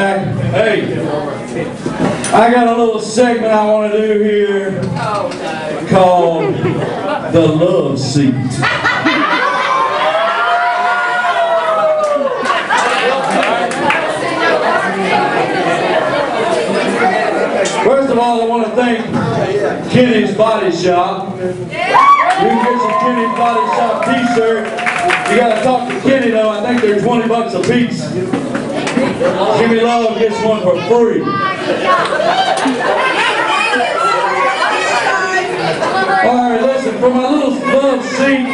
back. Hey, I got a little segment I want to do here called The Love Seat. First of all, I want to thank Kenny's Body Shop. You can get some Kenny's Body Shop t-shirt. You got to talk to Kenny though. I think they're 20 bucks a piece. Jimi Love gets one for free. All right, listen, for my little love seat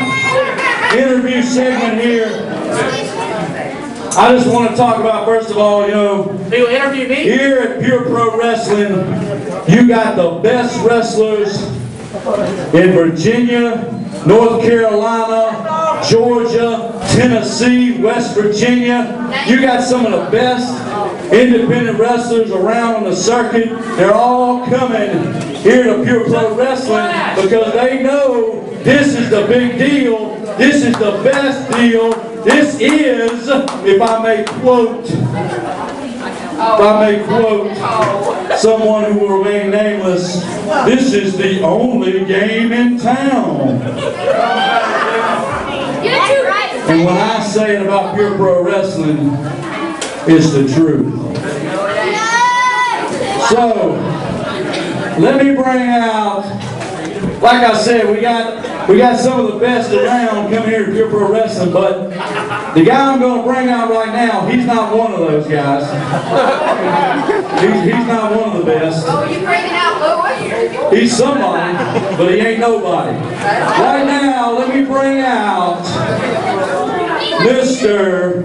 interview segment here, I just want to talk about, first of all, you know, You interview me? here at Pure Pro Wrestling, you got the best wrestlers in Virginia, North Carolina, Georgia, Tennessee, West Virginia. You got some of the best independent wrestlers around on the circuit. They're all coming here to Pure Pro Wrestling because they know this is the big deal. This is the best deal. This is, if I may quote, if I may quote someone who will remain nameless, this is the only game in town. And when I say about Pure Pro Wrestling, it's the truth. So, let me bring out, like I said, we got we got some of the best around coming here to Pure Pro Wrestling, but the guy I'm going to bring out right now, he's not one of those guys. He's, he's not one of the best. Oh, you out? He's somebody, but he ain't nobody. Right now, let me bring out Mr.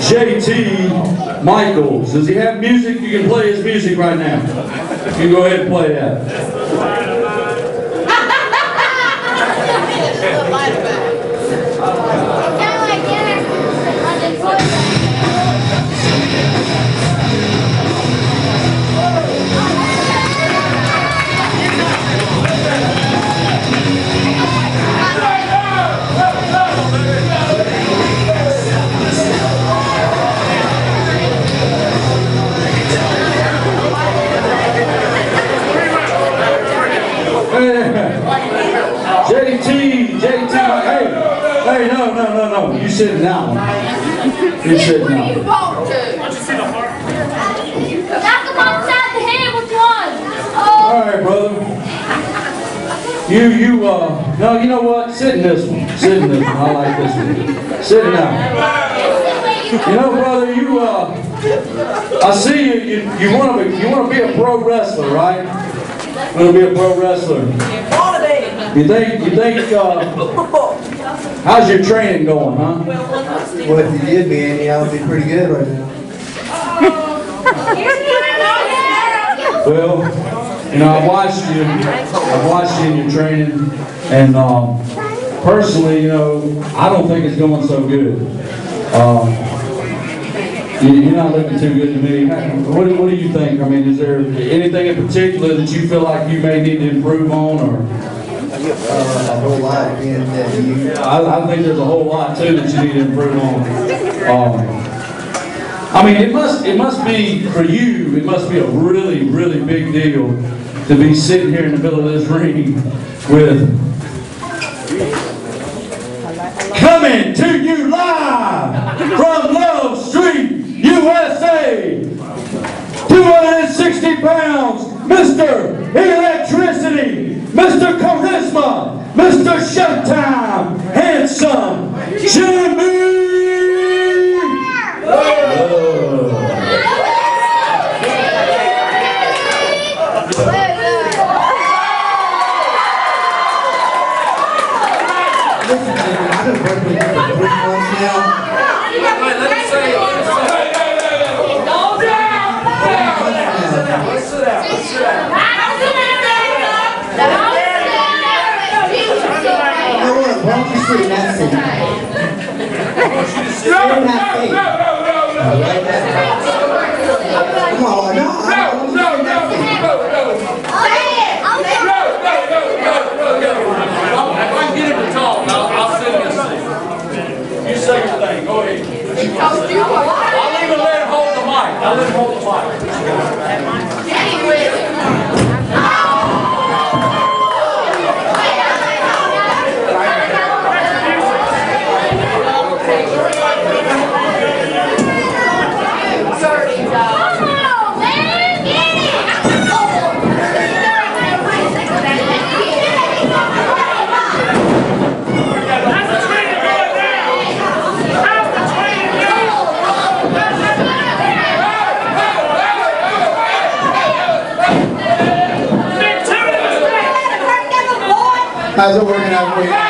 JT Michaels. Does he have music? You can play his music right now. You can go ahead and play that. JT, JT, hey, hey, no, no, no, no. You sit in that one. You sit in that You want to? Knock him upside the head with one. All Oh, right, brother. You, you, uh, no, you know what? Sit in this one. Sit in this one. I like this one. Sit one. You know, brother, you, uh, I see you, you, you want to be, you want to be a pro wrestler, right? To be a pro wrestler. You think, you think, uh, how's your training going, huh? Well, if you did me, Andy, I would be pretty good right now. Well, you know, I watched you, I watched you in your training, and, um, personally, you know, I don't think it's going so good. Um, you're not looking too good to me. What do, what do you think? I mean, is there anything in particular that you feel like you may need to improve on, or? Uh, a whole lot, being that you, I, I think there's a whole lot too that you need to improve on. Um, I mean, it must, it must be, for you, it must be a really, really big deal to be sitting here in the middle of this ring with coming to you live pounds, Mr. Electricity, Mr. Charisma, Mr. Showtime, Handsome, Jimi! Listen, I've been working for three months now. Yeah. How's it working out for you?